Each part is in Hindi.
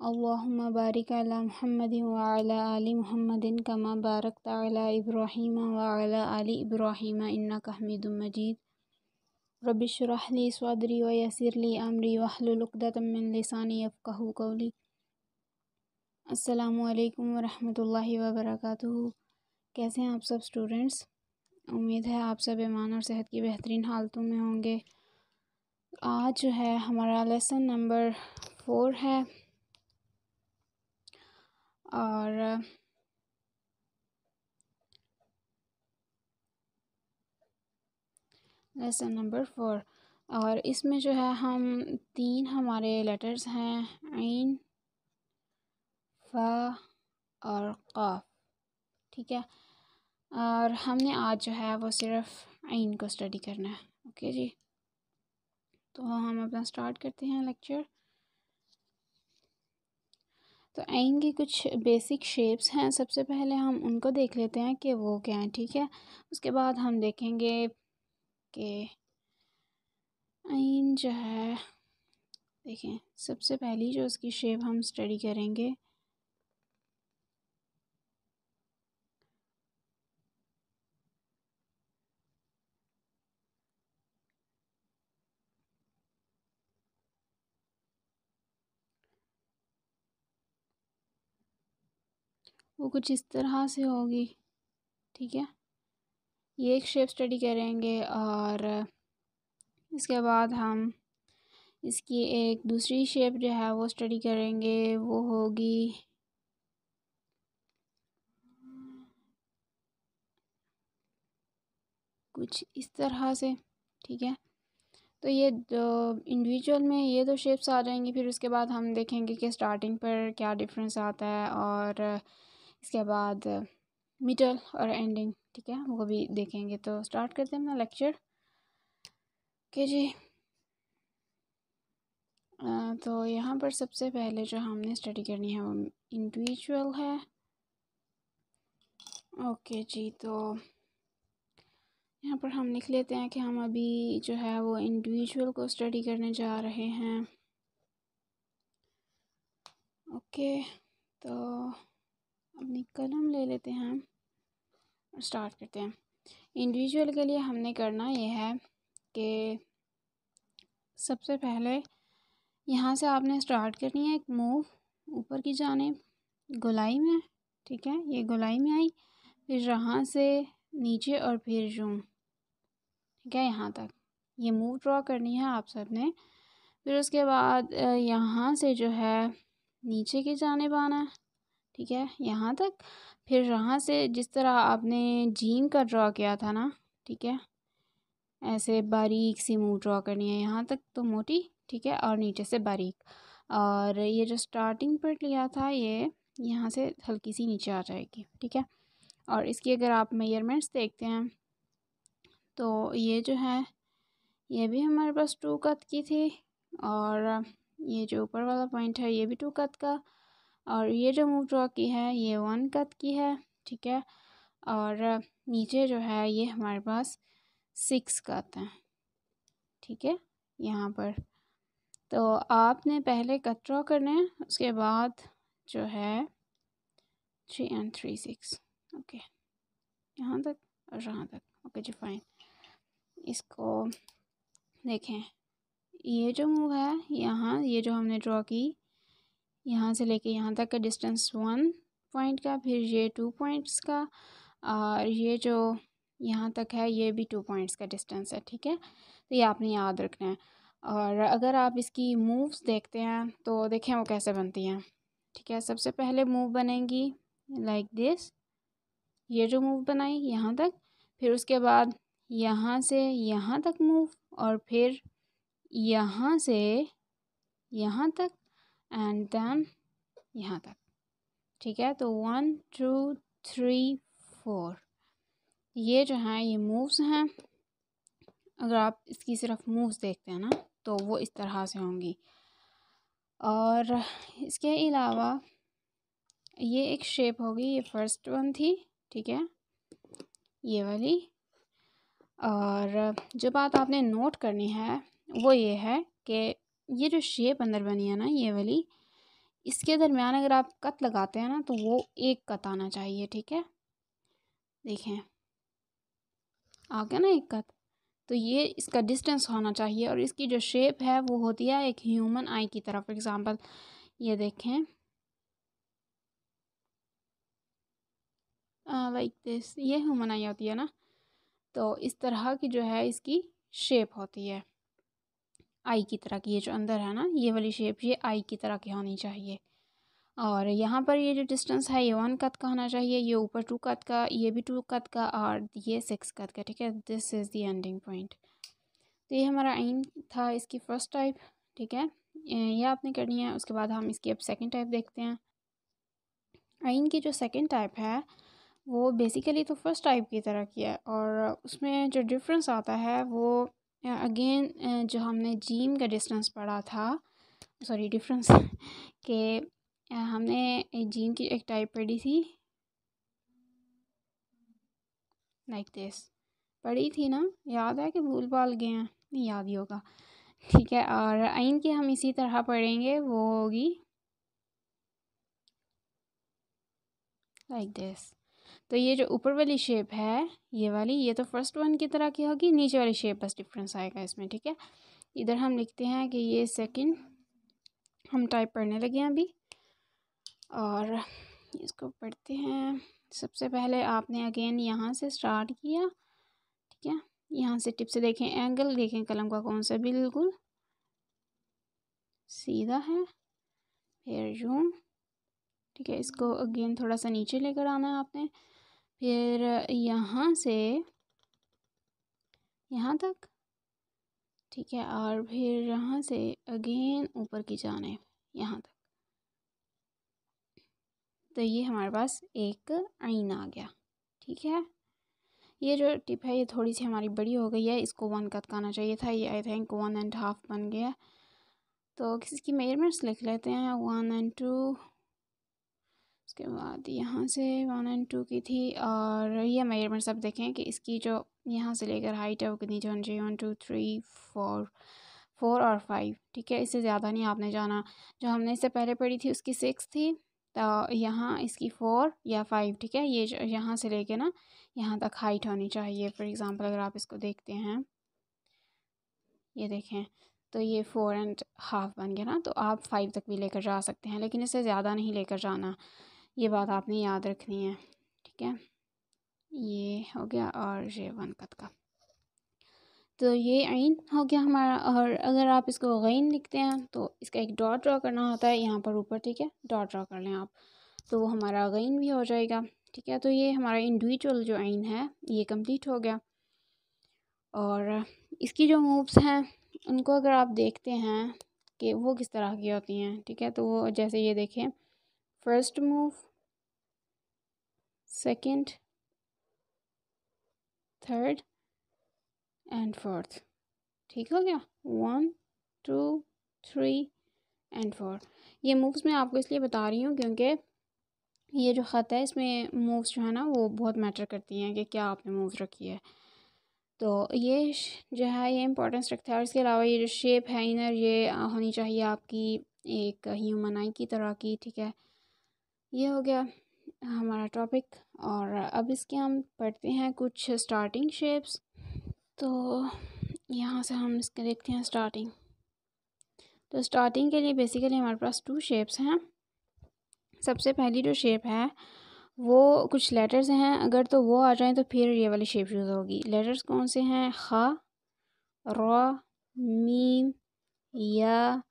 अल्लाहुम्मा बारिक अला मुहम्मदिन व अला आलि मुहम्मदिन कमा बारकता अला इब्राहीम व अला आलि इब्राहीम इन्नका हमीदुम मजीद रब्बिश रह ली सदरी व यसिर ली अमरी वहलुल उक़दतम मिन लिसानी यफ़क़हू क़ौली असलकम वरहमतुल्लाहि वबरकातुहू कैसे हैं आप सब स्टूडेंट्स उम्मीद है आप सब ईमान और सेहत की बेहतरीन हालतों में होंगे। आज जो है हमारा लेसन नंबर फोर है। और लेसन नंबर फोर और इसमें जो है हम तीन हमारे लेटर्स हैं आइन फ़ा और क़ाफ ठीक है? और हमने आज जो है वो सिर्फ़ आइन को स्टडी करना है. ओके जी? तो हम अपना स्टार्ट करते हैं लेक्चर तो आइन की कुछ बेसिक शेप्स हैं। सबसे पहले हम उनको देख लेते हैं कि वो क्या हैं, ठीक है? उसके बाद हम देखेंगे कि आइन जो है, देखें, सबसे पहली जो उसकी शेप हम स्टडी करेंगे वो कुछ इस तरह से होगी, ठीक है? ये एक शेप स्टडी करेंगे और इसके बाद हम इसकी एक दूसरी शेप जो है वो स्टडी करेंगे, वो होगी कुछ इस तरह से, ठीक है? तो ये जो इंडिविजुअल में ये दो शेप्स आ जाएँगी, फिर उसके बाद हम देखेंगे कि स्टार्टिंग पर क्या डिफरेंस आता है और इसके बाद मिडल और एंडिंग ठीक है? वो भी देखेंगे तो स्टार्ट करते हैं अपना लेक्चर के जी. आ, तो यहाँ पर सबसे पहले जो हमने स्टडी करनी है वो इंडिविजुअल है. ओके जी तो यहाँ पर हम लिख लेते हैं कि हम अभी जो है वो इंडिविजुअल को स्टडी करने जा रहे हैं. ओके तो अपनी कलम ले लेते हैं और स्टार्ट करते हैं। इंडिविजुअल के लिए हमने करना ये है कि सबसे पहले यहाँ से आपने स्टार्ट करनी है एक मूव ऊपर की जाने, गोलाई में, ठीक है, ये गोलाई में आई, फिर यहाँ से नीचे और फिर जूम ठीक है, यहाँ तक। ये मूव ड्रॉ करनी है आप सबने फिर उसके बाद यहाँ से जो है नीचे की जाने आना है ठीक है, यहाँ तक। फिर यहाँ से जिस तरह आपने जीन का ड्रा किया था ना, ठीक है, ऐसे बारीक सी मुँह ड्रा करनी है यहाँ तक तो मोटी, ठीक है, और नीचे से बारीक। और ये जो स्टार्टिंग पर लिया था ये यहाँ से हल्की सी नीचे आ जाएगी, ठीक है। और इसकी अगर आप मेयरमेंट्स देखते हैं तो ये जो है, ये भी हमारे पास टू कत की थी, और ये जो ऊपर वाला पॉइंट है ये भी टू कत का और ये जो मूव ड्रॉ की है, ये वन कत की है, ठीक है? और नीचे जो है, ये हमारे पास सिक्स कत है, ठीक है? यहाँ पर। तो आपने पहले कट ड्रॉ करने उसके बाद जो है three and three six okay यहाँ तक और यहाँ तक ओके जी फाइन इसको देखें, ये जो मूव है, यहाँ ये जो हमने ड्रॉ की यहाँ से लेके यहाँ तक का डिस्टेंस वन पॉइंट का, फिर ये टू पॉइंट्स का और ये जो यहाँ तक है, ये भी टू पॉइंट्स का डिस्टेंस है, ठीक है? तो ये आपने याद रखना है। और अगर आप इसकी मूव्स देखते हैं तो देखें वो कैसे बनती हैं, ठीक है? सबसे पहले मूव बनेंगी लाइक दिस ये जो मूव बनाई यहाँ तक, फिर उसके बाद यहाँ से यहाँ तक मूव और फिर यहाँ से यहाँ तक एंड देन यहाँ तक। ठीक है तो वन टू थ्री फोर ये जो हैं, ये मूव्स हैं। अगर आप इसकी सिर्फ़ मूव्स देखते हैं ना तो वो इस तरह से होंगी। और इसके अलावा ये एक शेप होगी, ये फ़र्स्ट वन थी, ठीक है? ये वाली। और जो बात आपने नोट करनी है, वो ये है कि ये जो शेप अंदर बनी है ना, ये वाली, इसके दरमियान अगर आप कत लगाते हैं ना तो वो एक कत आना चाहिए, ठीक है? देखें। आ गया ना एक कत? तो ये इसका डिस्टेंस होना चाहिए और इसकी जो शेप है, वो होती है एक ह्यूमन आई की तरफ़। एग्ज़ाम्पल ये देखें। लाइक दिस ये ह्यूमन आई होती है ना? तो इस तरह की जो है, इसकी शेप होती है। आई की तरह की, ये जो अंदर है ना, ये वाली शेप ये आई की तरह की होनी चाहिए। और यहाँ पर ये जो डिस्टेंस है, ये वन कत का होना चाहिए, ये ऊपर टू कत का, ये भी टू कत का, और ये सिक्स कत का, ठीक है? This is the ending point तो ये हमारा आइन था इसकी फ़र्स्ट टाइप ठीक है? ये आपने करनी है, उसके बाद हम इसकी अब सेकेंड टाइप देखते हैं। आइन की जो सेकेंड टाइप है, वो बेसिकली तो फ़र्स्ट टाइप की तरह की है, और उसमें जो डिफरेंस आता है, वो अगेन जो हमने जीम का डिस्टेंस पढ़ा था सॉरी डिफरेंस के हमने जीम की एक टाइप पढ़ी थी लाइक दिस पढ़ी थी ना? याद है कि भूल भाल गए हैं? नहीं, याद ही होगा। ठीक है, और आइन की हम इसी तरह पढ़ेंगे, वो होगी लाइक दिस तो ये जो ऊपर वाली शेप है, ये वाली, ये तो फ़र्स्ट वन की तरह की होगी, नीचे वाली शेप बस डिफरेंस आएगा इसमें, ठीक है? इधर हम लिखते हैं कि ये सेकंड हम टाइप पढ़ने लगे हैं अभी। और इसको पढ़ते हैं। सबसे पहले आपने अगेन यहाँ से स्टार्ट किया, ठीक है? यहाँ से टिप से देखें एंगल देखें, कलम का कौन सा, बिल्कुल। सीधा है। फिर यूँ ठीक है? इसको अगेन थोड़ा सा नीचे लेकर आना है आपने। फिर यहाँ से, यहाँ तक? ठीक है, और फिर यहाँ से अगेन ऊपर की जाने यहाँ तक। तो ये हमारे पास एक आइन आ गया, ठीक है? ये जो टिप है, ये थोड़ी सी हमारी बड़ी हो गई है, इसको वन कट करना चाहिए था, ये I think one and half बन गया। तो किसी की मेजरमेंट्स लिख लेते हैं वन एंड टू उसके बाद यहाँ से वन एंड टू की थी और ये मेजरमेंट्स अब देखें कि इसकी जो यहाँ से लेकर हाइट है वो कितनी होनी चाहिए one two three four four और फाइव ठीक है? इससे ज़्यादा नहीं आपने जाना। जो हमने इससे पहले पढ़ी थी उसकी सिक्स थी तो यहाँ इसकी फ़ोर या फाइव ठीक है? ये यहाँ से लेके ना, यहाँ तक हाइट होनी चाहिए। फॉर एग्ज़ाम्पल अगर आप इसको देखते हैं, ये देखें तो ये फ़ोर एंड हाफ़ बन गया ना तो आप फाइव तक भी लेकर जा सकते हैं, लेकिन इससे ज़्यादा नहीं लेकर जाना। ये बात आपने याद रखनी है, ठीक है? ये हो गया और ये वन कत का। तो ये आइन हो गया हमारा और अगर आप इसको गैन लिखते हैं तो इसका एक डॉट ड्रा करना होता है यहाँ पर ऊपर, ठीक है? डॉट ड्रा कर लें आप तो वो हमारा गैन भी हो जाएगा, ठीक है? तो ये हमारा इंडिविजुअल जो आइन है, ये कंप्लीट हो गया। और इसकी जो मूव्स हैं, उनको अगर आप देखते हैं कि वो किस तरह की होती हैं, ठीक है? तो वो जैसे ये देखें first move second third and fourth ठीक हो गया? One two three and four ये मूव्स मैं आपको इसलिए बता रही हूँ क्योंकि ये जो ख़त है, इसमें मूव्स जो है ना, वो बहुत मैटर करती हैं कि क्या आपने मूव्स रखी है। तो ये जो है, ये इंपॉर्टेंस रखता है और इसके अलावा ये जो शेप है इनर ये होनी चाहिए आपकी एक ह्यूमन आई की तरह की, ठीक है? ये हो गया। हमारा टॉपिक और अब इसके हम पढ़ते हैं कुछ स्टार्टिंग शेप्स तो यहाँ से हम इसके देखते हैं स्टार्टिंग तो स्टार्टिंग के लिए बेसिकली हमारे पास टू शेप्स हैं. सबसे पहली जो शेप है, वो कुछ लेटर्स हैं। अगर तो वो आ जाएँ तो फिर ये वाली शेप यूज़ होगी। लेटर्स कौन से हैं? ख, रो, मीम, या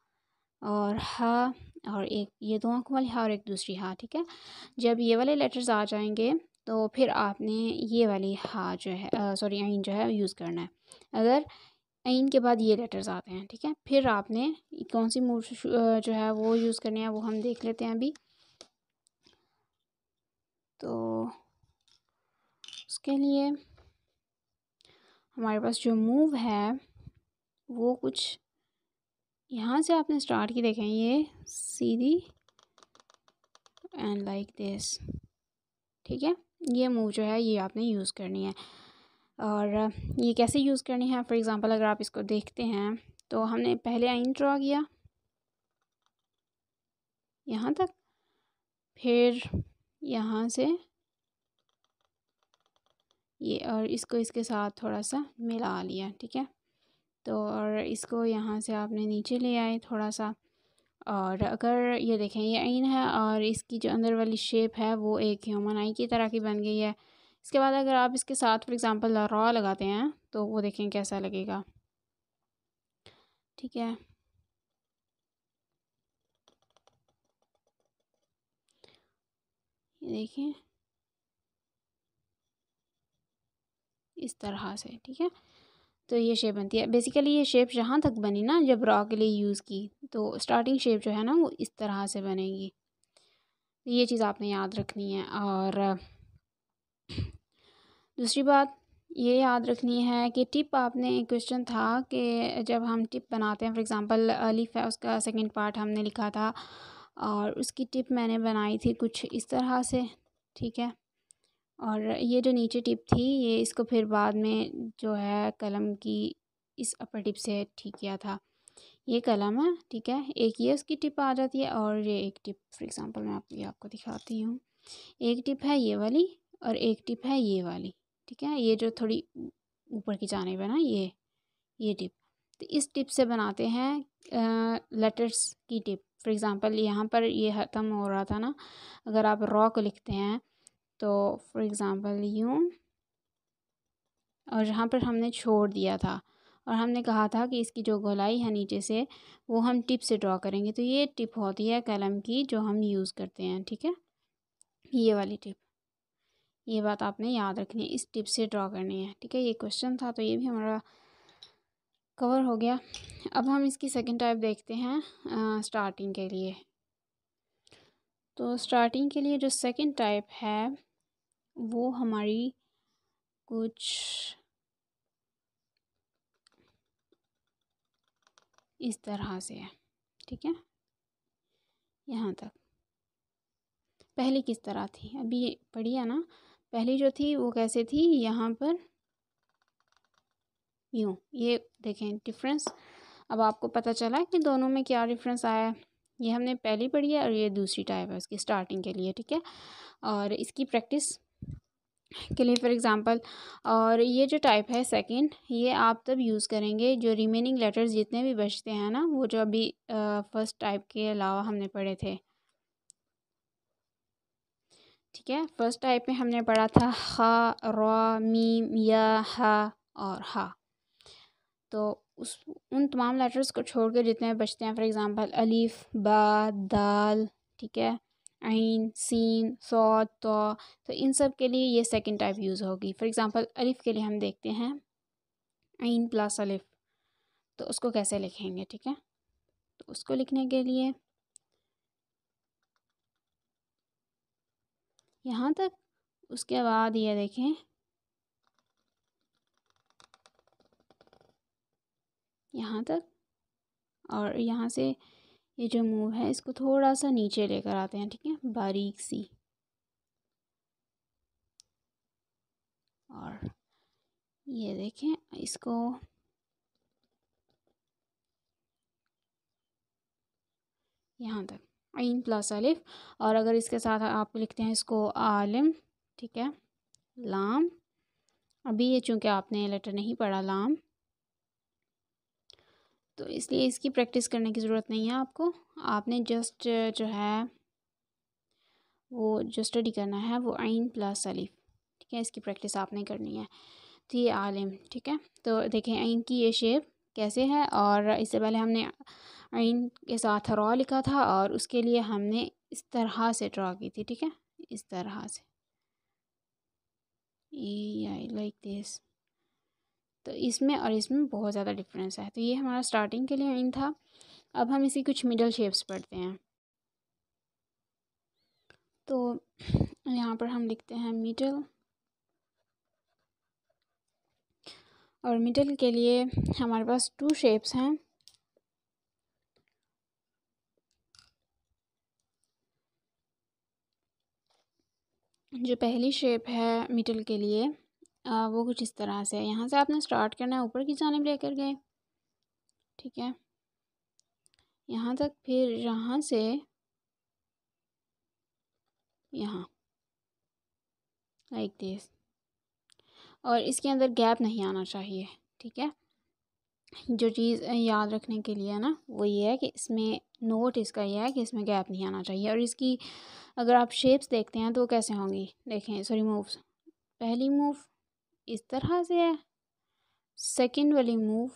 और हा। और एक ये दो आँखों वाली हा और एक दूसरी हा, ठीक है? जब ये वाले लेटर्स आ जाएँगे तो फिर आपने ये वाली हा जो है सॉरी आइन जो है यूज़ करना है। अगर आइन के बाद ये लेटर्स आते हैं, ठीक है? फिर आपने कौन सी मूव जो है वो यूज़ करनी है, वो हम देख लेते हैं अभी। तो उसके लिए हमारे पास जो मूव है, वो कुछ यहाँ से आपने स्टार्ट की, देखें, ये सीधी एंड लाइक दिस ठीक है? ये मूव जो है, ये आपने यूज़ करनी है। और ये कैसे यूज़ करनी है? फॉर एग्ज़ाम्पल अगर आप इसको देखते हैं तो हमने पहले आइन ड्रा किया। यहाँ तक। फिर यहाँ से ये और इसको इसके साथ थोड़ा सा मिला लिया, ठीक है? तो और इसको यहाँ से आपने नीचे ले आए थोड़ा सा और अगर ये देखें, ये आइन है और इसकी जो अंदर वाली शेप है, वो एक ह्यूमन आई की तरह की बन गई है। इसके बाद अगर आप इसके साथ फॉर एग्ज़ाम्पल रॉ लगाते हैं तो वो देखें कैसा लगेगा। ठीक है। ये देखिए इस तरह से, ठीक है। तो ये शेप बनती है। बेसिकली ये शेप जहाँ तक बनी ना, जब रॉ के लिए यूज़ की तो स्टार्टिंग शेप जो है ना, वो इस तरह से बनेगी। ये चीज़ आपने याद रखनी है और दूसरी बात, ये याद रखनी है कि टिप आपने एक क्वेश्चन था कि जब हम टिप बनाते हैं फॉर एग्ज़ाम्पल अलिफ है उसका सेकंड पार्ट हमने लिखा था और उसकी टिप मैंने बनाई थी कुछ इस तरह से, ठीक है? और ये जो नीचे टिप थी, ये इसको फिर बाद में जो है कलम की इस अपर टिप से ठीक किया था। ये कलम है, ठीक है? एक ये उसकी टिप आ जाती है और ये एक टिप फॉर एग्ज़ाम्पल मैं आप ये आपको दिखाती हूँ। एक टिप है ये वाली और एक टिप है ये वाली, ठीक है? ये जो थोड़ी ऊपर की जाने है ना, ये ये टिप तो इस टिप से बनाते हैं लेटर्स की टिप फॉर एग्ज़ाम्पल यहाँ पर ये ख़त्म हो रहा था ना, अगर आप रॉ को लिखते हैं तो फॉर एग्ज़ाम्पल यूँ और जहाँ पर हमने छोड़ दिया था। और हमने कहा था कि इसकी जो गोलाई है नीचे से वो हम टिप से ड्रॉ करेंगे। तो ये टिप होती है कलम की जो हम यूज़ करते हैं ठीक है? ये वाली टिप। ये बात आपने याद रखनी है इस टिप से ड्रॉ करनी है ठीक है? ये क्वेश्चन था तो ये भी हमारा कवर हो गया। अब हम इसकी सेकंड टाइप देखते हैं आ, स्टार्टिंग के लिए। तो स्टार्टिंग के लिए जो सेकंड टाइप है वो हमारी कुछ इस तरह से है, ठीक है? यहाँ तक। पहली किस तरह थी? अभी पढ़ी है ना? पहली जो थी वो कैसे थी? यहाँ पर यूँ। ये देखें डिफरेंस अब आपको पता चला कि दोनों में क्या डिफरेंस आया ये हमने पहली पढ़ी है और ये दूसरी टाइप है उसकी स्टार्टिंग के लिए, ठीक है? और इसकी प्रैक्टिस के लिए फॉर एग्ज़ाम्पल और ये जो टाइप है सेकंड ये आप तब यूज़ करेंगे जो रिमेनिंग लेटर्स जितने भी बचते हैं ना, वो जो अभी फ़र्स्ट टाइप के अलावा हमने पढ़े थे। ठीक है? फ़र्स्ट टाइप में हमने पढ़ा था हा, रा, मीम, या, हा और हा। तो उस, उन तमाम लेटर्स को छोड़ कर जितने बचते हैं फॉर एग्ज़ाम्पल अलीफ़, बा, दाल, ठीक है? आइन, सीन सौद तो तो इन सब के लिए ये सेकेंड टाइप यूज़ होगी। फॉर एग्ज़ाम्पल अलिफ़ के लिए हम देखते हैं, आइन प्लस अलिफ़। तो उसको कैसे लिखेंगे, ठीक है? तो उसको लिखने के लिए यहाँ तक, उसके बाद ये देखें, यहाँ तक और यहाँ से ये जो मूव है, इसको थोड़ा सा नीचे लेकर आते हैं, ठीक है? बारीक सी। और ये देखें, इसको यहाँ तक, आइन प्लस अलिफ। और अगर इसके साथ आप लिखते हैं इसको आलिम, ठीक है? लाम। अभी ये चूँकि आपने लेटर नहीं पढ़ा, लाम। तो इसलिए इसकी प्रैक्टिस करने की ज़रूरत नहीं है आपको। आपने जस्ट जो है, वो जो स्टडी करना है, वो आइन प्लस अलिफ। ठीक है, इसकी प्रैक्टिस आपने करनी है। तो ये आलिम, ठीक है? तो देखें, आइन की ये शेप कैसे है और इससे पहले हमने आइन के साथ रॉ लिखा था और उसके लिए हमने इस तरह से ड्रा की थी, ठीक है? इस तरह से। आई लाइक दिस तो इसमें और इसमें बहुत ज़्यादा डिफरेंस है। तो ये हमारा स्टार्टिंग के लिए आइन था। अब हम इसी कुछ मिडल शेप्स पढ़ते हैं। तो यहाँ पर हम लिखते हैं मिडल और मिडल के लिए हमारे पास टू शेप्स हैं। जो पहली शेप है मिडल के लिए। आ, वो कुछ इस तरह से है। यहाँ से आपने स्टार्ट करना है ऊपर की जानब लेकर गए ठीक है? यहाँ तक फिर यहाँ से यहाँ। लाइक दिस और इसके अंदर गैप नहीं आना चाहिए ठीक है? जो चीज़ याद रखने के लिए ना वो ये है कि इसमें नोट इसका ये है कि इसमें गैप नहीं आना चाहिए। और इसकी अगर आप शेप्स देखते हैं तो कैसे होंगी? देखें सॉरी मूव्स पहली मूव इस तरह से है। सेकेंड वाली मूव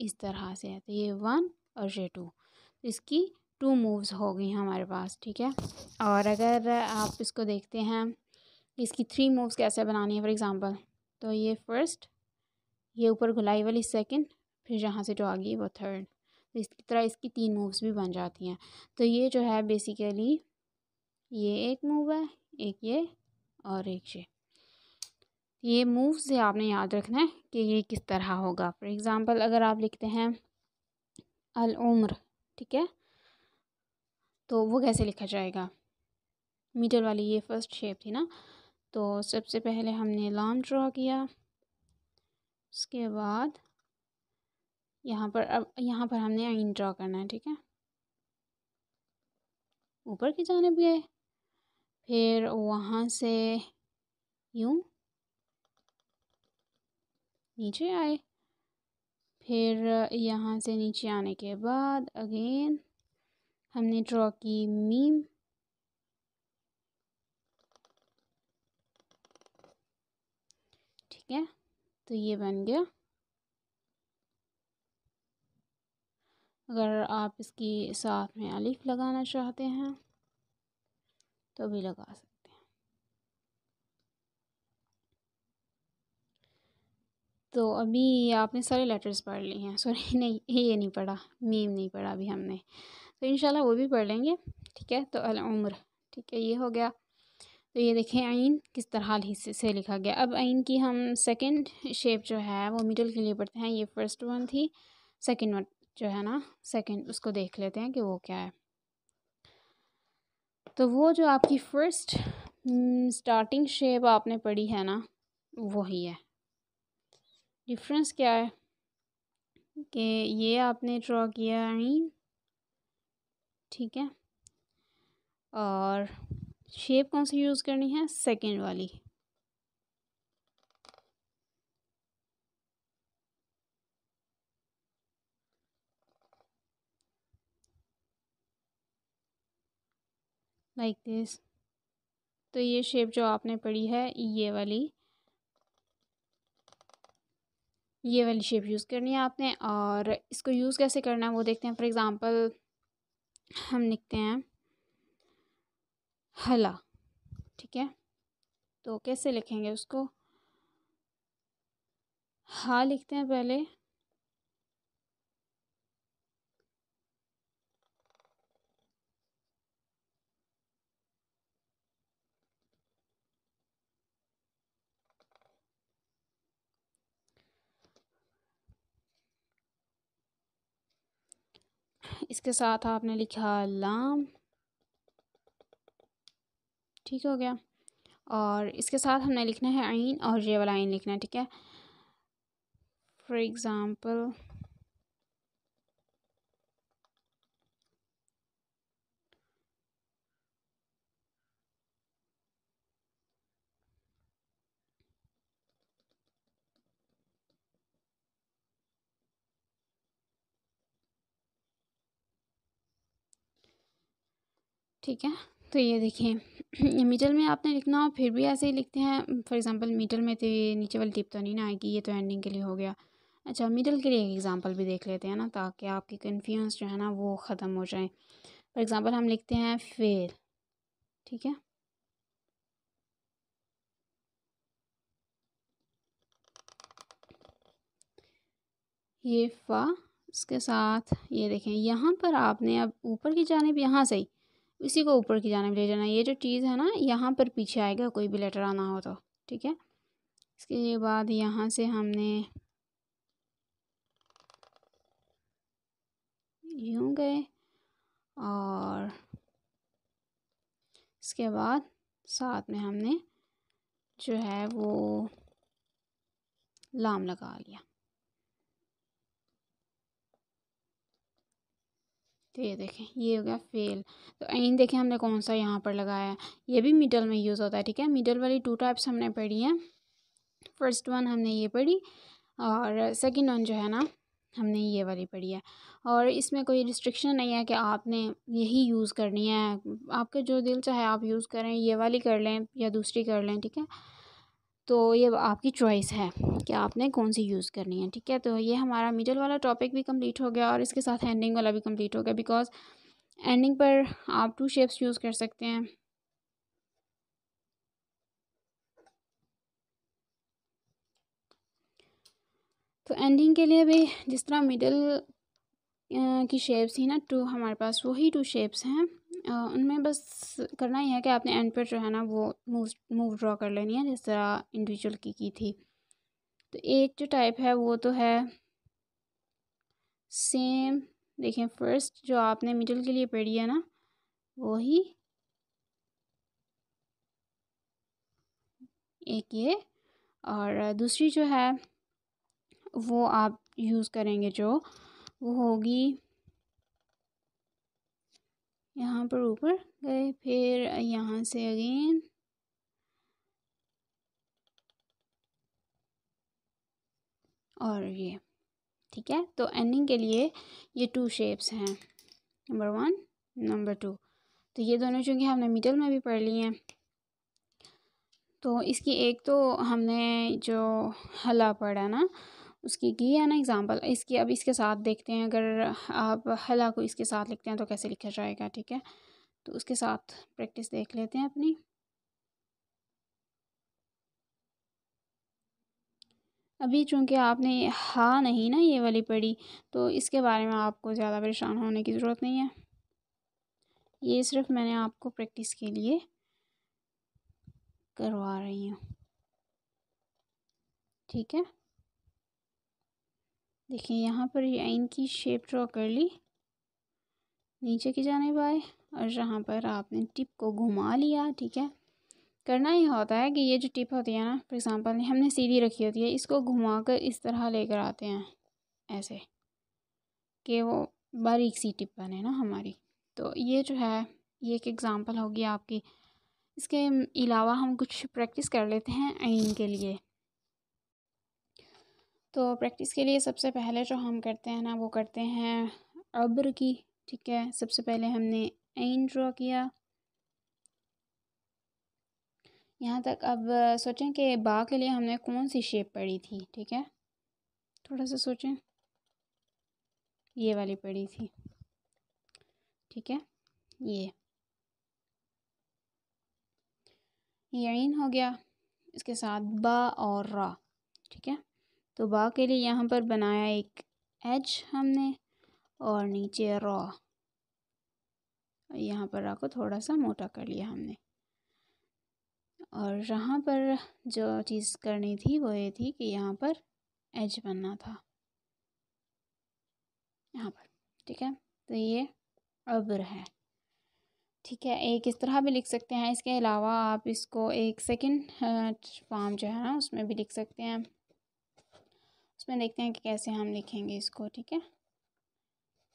इस तरह से है। तो ये वन और ये टू इसकी टू मूव्स हो गई हमारे पास, ठीक है? और अगर आप इसको देखते हैं, इसकी थ्री मूव्स कैसे बनानी है फॉर एग्ज़ाम्पल तो ये फ़र्स्ट ये ऊपर गुलाई वाली सेकंड फिर जहाँ से जो आ गई, वो थर्ड तो इस तरह इसकी तीन मूव्स भी बन जाती हैं। तो ये जो है बेसिकली ये एक मूव है, एक ये और एक ये। ये मूव से आपने याद रखना है कि ये किस तरह होगा। फॉर एग्ज़ाम्पल अगर आप लिखते हैं, अल उम्र ठीक है? तो वो कैसे लिखा जाएगा? मीटर वाली ये फ़र्स्ट शेप थी ना? तो सबसे पहले हमने लाम ड्रॉ किया। उसके बाद यहाँ पर, अब यहाँ पर हमने आइन ड्रॉ करना है, ठीक है? ऊपर की जानब गए। फिर वहाँ से यूँ नीचे आए। फिर यहाँ से नीचे आने के बाद अगेन हमने ड्रॉ की मीम ठीक है तो ये बन गया। अगर आप इसकी साथ में अलिफ लगाना चाहते हैं तो भी लगा सकते तो अभी आपने सारे लेटर्स पढ़ लिए हैं। सॉरी नहीं, ये नहीं पढ़ा मीम नहीं पढ़ा अभी हमने। तो इंशाल्लाह वो भी पढ़ लेंगे, ठीक है? तो अल उम्र, ठीक है? ये हो गया। तो ये देखें, आइन किस तरह हिस्से से लिखा गया। अब आइन की हम सेकंड शेप जो है, वो मिडल के लिए पढ़ते हैं। ये फ़र्स्ट वन थी सेकंड वन जो है ना सेकंड उसको देख लेते हैं कि वो क्या है। तो वो जो आपकी फ़र्स्ट स्टार्टिंग शेप आपने पढ़ी है ना वही है। डिफरेंस क्या है? कि ये आपने ड्रॉ किया आइन ठीक है? और शेप कौन सी यूज़ करनी है? सेकंड वाली। लाइक like दिस तो ये शेप जो आपने पढ़ी है, ये वाली। ये वाली शेप यूज़ करनी है आपने और इसको यूज़ कैसे करना है वो देखते हैं। फॉर एग्ज़ाम्पल हम लिखते हैं, हला ठीक है? तो कैसे लिखेंगे उसको? हा लिखते हैं पहले। इसके साथ आपने लिखा लाम। ठीक हो गया। और इसके साथ हमने लिखना है आइन और ये वाला आइन लिखना है, ठीक है? फॉर एग्ज़ाम्पल ठीक है? तो ये देखिए मिडल में आपने लिखना हो फिर भी ऐसे ही लिखते हैं। फॉर एग्ज़ाम्पल मिडल में तो ये नीचे वाली टिप तो नहीं ना आएगी, ये तो एंडिंग के लिए हो गया। अच्छा मिडल के लिए एक एग्ज़ाम्पल भी देख लेते हैं ना, ताकि आपकी कन्फ्यूज़ जो है ना, वो ख़त्म हो जाए। फॉर एग्ज़ाम्पल हम लिखते हैं फेल ठीक है? ये फ़ा इसके साथ ये देखें, यहाँ पर आपने अब ऊपर की जानब यहाँ से ही इसी को ऊपर की जानब ले जाना ये जो चीज़ है ना, यहाँ पर पीछे आएगा, कोई भी लेटर आना हो तो ठीक है? इसके बाद यहाँ से हमने यूँ गए और इसके बाद साथ में हमने जो है वो लाम लगा लिया। तो ये देखें, ये हो गया फेल तो इन देखें हमने कौन सा यहाँ पर लगाया? ये भी मिडल में यूज़ होता है, ठीक है? मिडल वाली टू टाइप्स हमने पढ़ी हैं. फ़र्स्ट वन हमने ये पढ़ी और सेकंड वन जो है ना, हमने ये वाली पढ़ी है. और इसमें कोई रिस्ट्रिक्शन नहीं है कि आपने यही यूज़ करनी है. आपके जो दिल चाहे आप यूज़ करें, ये वाली कर लें या दूसरी कर लें, ठीक है? तो ये आपकी चॉइस है कि आपने कौन सी यूज़ करनी है, ठीक है? तो ये हमारा मिडल वाला टॉपिक भी कंप्लीट हो गया और इसके साथ एंडिंग वाला भी कंप्लीट हो गया बिकॉज़ एंडिंग पर आप टू शेप्स यूज़ कर सकते हैं। तो एंडिंग के लिए भी जिस तरह मिडल की शेप्स थी ना टू हमारे पास वही टू शेप्स हैं। उनमें बस करना ही है कि आपने एंड पर जो है ना वो मूव मूव ड्रॉ कर लेनी है, जिस तरह इंडिविजुअल की की थी। तो एक जो टाइप है वो तो है सेम देखें फ़र्स्ट जो आपने मिडल के लिए पढ़ी है ना, वही एक ये, और दूसरी जो है वो आप यूज़ करेंगे जो, वो होगी यहाँ पर ऊपर गए, फिर यहाँ से अगेन। और ये, ठीक है? तो एंडिंग के लिए ये टू शेप्स हैं। नंबर वन नंबर टू तो ये दोनों चूँकि हमने मिडल में भी पढ़ ली हैं। तो इसकी एक तो हमने जो हला पढ़ा ना उसकी की है ना एग्ज़ाम्पल इसकी अब इसके साथ देखते हैं, अगर आप हला को इसके साथ लिखते हैं तो कैसे लिखा जाएगा, ठीक है? तो उसके साथ प्रैक्टिस देख लेते हैं अपनी। अभी चूँकि आपने हाँ नहीं ना ये वाली पढ़ी तो इसके बारे में आपको ज़्यादा परेशान होने की ज़रूरत नहीं है। ये सिर्फ़ मैंने आपको प्रैक्टिस के लिए करवा रही हूँ। ठीक है? देखिए, यहाँ पर ये आइन की शेप ड्रॉ कर ली। नीचे की जाने आए और जहाँ पर आपने टिप को घुमा लिया, ठीक है? करना ही होता है कि ये जो टिप होती है ना फॉर एग्ज़ाम्पल हमने सीधी रखी होती है, इसको घुमा कर इस तरह लेकर आते हैं, ऐसे, कि वो बारीक सी टिप बने ना हमारी। तो ये जो है, ये एक एग्ज़ाम्पल होगी आपकी। इसके अलावा हम कुछ प्रैक्टिस कर लेते हैं आइन के लिए। तो प्रैक्टिस के लिए सबसे पहले जो हम करते हैं ना, वो करते हैं अब्र की, ठीक है? सबसे पहले हमने एन ड्रॉ किया। यहाँ तक अब सोचें कि बा के लिए हमने कौन सी शेप पढ़ी थी, ठीक है? थोड़ा सा सोचें। ये वाली पढ़ी थी, ठीक है? ये। ये हो गया, इसके साथ बा और रा, ठीक है? तो बा के लिए यहाँ पर बनाया एक एज हमने और नीचे रॉ यहाँ पर रा को थोड़ा सा मोटा कर लिया हमने। और यहाँ पर जो चीज़ करनी थी वो ये थी कि यहाँ पर एज बनना था। यहाँ पर, ठीक है? तो ये अब्र है। ठीक है, एक इस तरह भी लिख सकते हैं। इसके अलावा आप इसको एक सेकंड फॉर्म जो है ना, उसमें भी लिख सकते हैं। उसमें देखते हैं कि कैसे हम लिखेंगे इसको, ठीक है?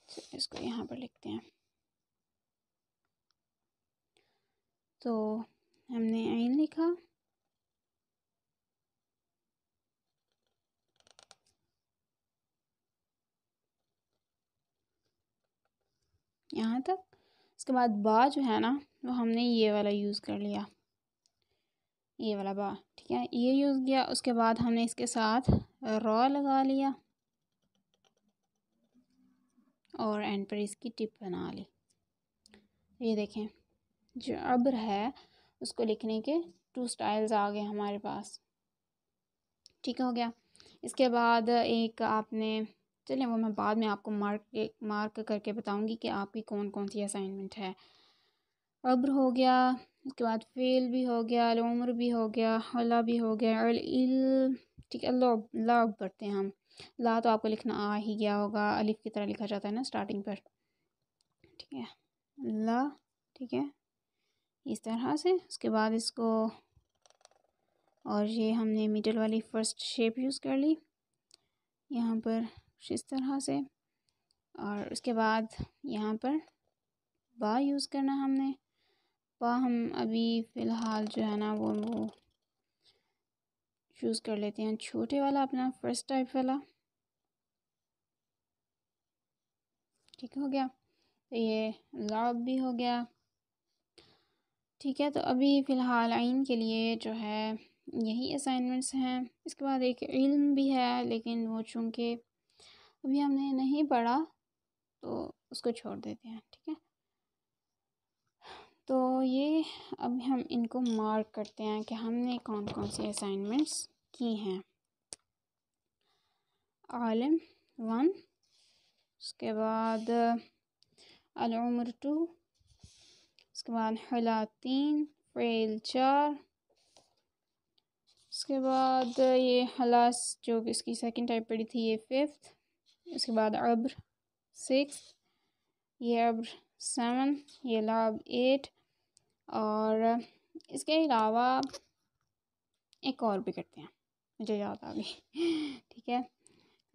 तो इसको यहाँ पर लिखते हैं। तो हमने आइन लिखा। यहाँ तक। उसके बाद बा जो है ना, वो हमने ये वाला यूज़ कर लिया। ये वाला बा, ठीक है? ये यूज़ किया, उसके बाद हमने इसके साथ रॉ लगा लिया और एंड पर इसकी टिप बना ली। ये देखें, जो अब्र है, उसको लिखने के टू स्टाइल्स आ गए हमारे पास। ठीक हो गया। इसके बाद एक आपने, चलिए वो मैं बाद में आपको मार्क मार्क करके बताऊँगी कि आपकी कौन कौन सी असाइनमेंट है। अब्र हो गया, उसके बाद फेल भी हो गया अलमर भी हो गया, हला भी हो गया इल ठीक है लब लब पढ़ते हैं हम। ला तो आपको लिखना आ ही गया होगा, अलिफ की तरह लिखा जाता है ना स्टार्टिंग पर। ठीक है, ला, ठीक है, इस तरह से, उसके बाद इसको, और ये हमने मिडल वाली फ़र्स्ट शेप यूज़ कर ली, यहाँ पर इस तरह से, और उसके बाद यहाँ पर बा यूज़ करना हमने। बा हम अभी फ़िलहाल जो है ना वो वो चूज़ कर लेते हैं। छोटे वाला अपना फ़र्स्ट टाइप वाला। ठीक हो गया। तो ये लाभ भी हो गया। ठीक है तो अभी फ़िलहाल आइन के लिए जो है, यही असाइनमेंट्स हैं। इसके बाद एक इल्म भी है, लेकिन वो चूँकि अभी हमने नहीं पढ़ा तो उसको छोड़ देते हैं। ठीक है? तो ये अब हम इनको मार्क करते हैं कि हमने कौन कौन से असाइनमेंट्स की हैं। आलम, वन, उसके बाद अलमर टू उसके बाद हला तीन, फेल चार, उसके बाद ये हलास जो इसकी सेकंड टाइप पड़ी थी, ये फिफ्थ उसके बाद अब्र सिक्स ये अब्र सेवन, ये लाब एट और इसके अलावा एक और भी करते हैं, मुझे याद आ गई, ठीक है,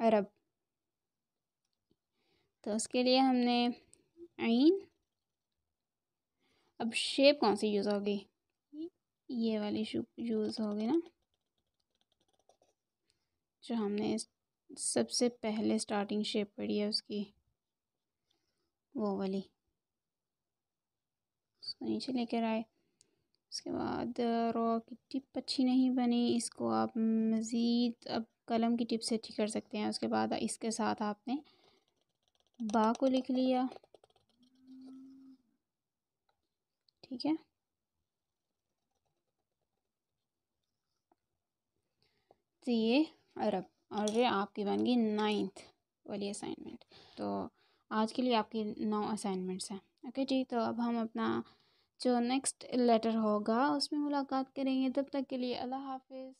अरब। तो उसके लिए हमने आइन। अब शेप कौन सी यूज़ होगी? ये वाली यूज़ होगी ना, जो हमने सबसे पहले स्टार्टिंग शेप पढ़ी है उसकी, वो वाली। उसको नीचे लेकर आए। उसके बाद रॉ की टिप अच्छी नहीं बनी, इसको आप मज़ीद अब कलम की टिप से अच्छी कर सकते हैं। उसके बाद इसके साथ आपने बा को लिख लिया। ठीक है? तो ये अरब, और ये आपकी बन गई नाइन्थ वाली असाइनमेंट तो आज के लिए आपकी नौ असाइनमेंट्स हैं। ओके जी तो अब हम अपना जो नेक्स्ट लेटर होगा उसमें मुलाकात करेंगे। तब तक के लिए अल्लाह हाफिज़।